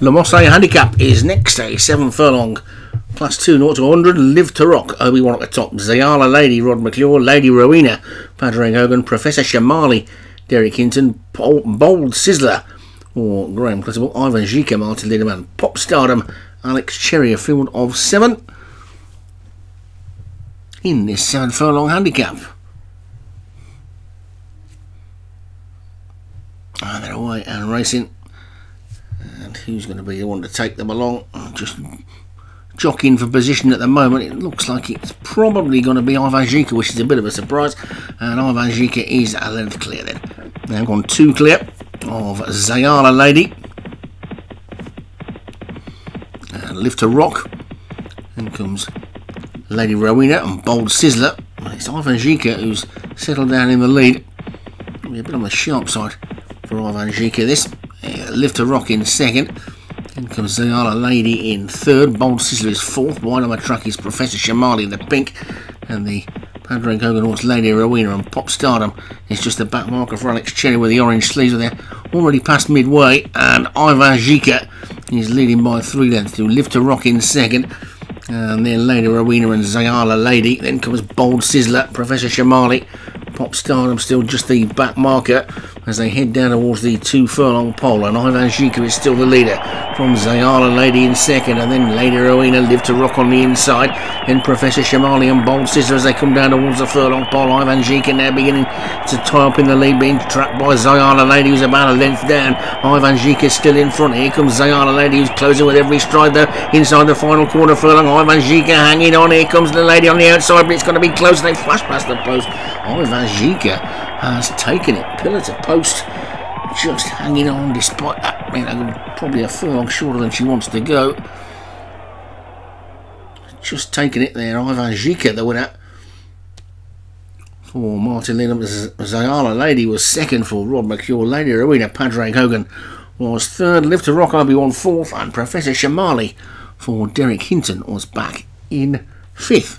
Le Mosse Handicap is next, a 7 furlong, plus 2 0 to 100, Live to Rock, Obi-Wan at the top, Zayala Lady, Rod McClure, Lady Rowena, Padraig Hogan, Professor Shamali, Derek Hinton, Bold Sizzler, or Graham Clutterbuck, Ivan Zika, Martin Liederman, Pop Stardom, Alex Cherry, a field of 7 in this 7 furlong handicap. And they're away and racing who's going to be the one to take them along? Just jockeying for position at the moment. It looks like it's probably going to be Ivan Zika which is a bit of a surprise. And Ivan Zika is a length clear then. They've gone two clear of Zayala Lady. And Live to Rock. Then comes Lady Rowena and Bold Sizzler. It's Ivan Zika who's settled down in the lead. A bit on the sharp side for Ivan Zika this Live to Rock in second. Then comes Zayala Lady in third. Bold Sizzler is fourth. Wide on my truck is Professor Shamali in the pink. And the Padraig Hogan horse Lady Rowena and Pop Stardom is just the back marker for Alex Cherry with the orange sleeves. They're already past midway. And Ivan Zika is leading by three lengths to Live to Rock in second. And then Lady Rowena and Zayala Lady. Then comes Bold Sizzler, Professor Shamali, Pop Stardom still just the back marker as they head down towards the two furlong pole. And Ivan Zika is still the leader. From Zayala Lady in second and then Lady Rowena Live to Rock on the inside. Then Professor Shamali and Bold Sizzler as they come down towards the furlong pole. Ivan Zika now beginning to tie up in the lead being tracked by Zayala Lady who's about a length down. Ivan Zika is still in front. Here comes Zayala Lady who's closing with every stride though inside the final quarter furlong. Ivan Zika hanging on. Here comes the lady on the outside but it's going to be close. They flash past the post Ivan Zika has taken it pillar to post, just hanging on despite that, probably a furlong shorter than she wants to go. Just taking it there, Ivan Zika, the winner. For Martin Linham, um, Zayala Lady was second for Rod McClure. Lady Rowena Padraig Hogan was third. Live to Rock Obi won fourth, and Professor Shamali for Derek Hinton was back in fifth.